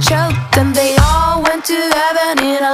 choked, and they all went to heaven in a.